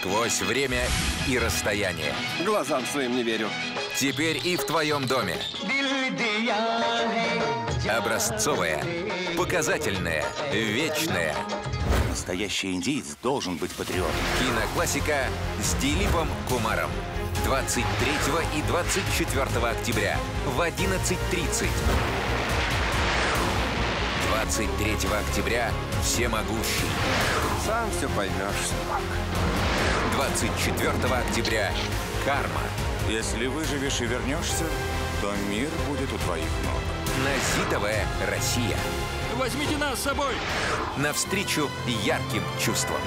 Сквозь время и расстояние. Глазам своим не верю. Теперь и в твоем доме. Образцовая, показательная, вечная. Настоящий индиец должен быть патриотом. Киноклассика с Дилипом Кумаром. 23 и 24 октября в 11.30. 23 октября «Всемогущий». Сам все поймешь, сынок. 24 октября «Карма». Если выживешь и вернешься, то мир будет у твоих ног. На ЗИ-ТВ «Россия». Возьмите нас с собой! Навстречу ярким чувствам.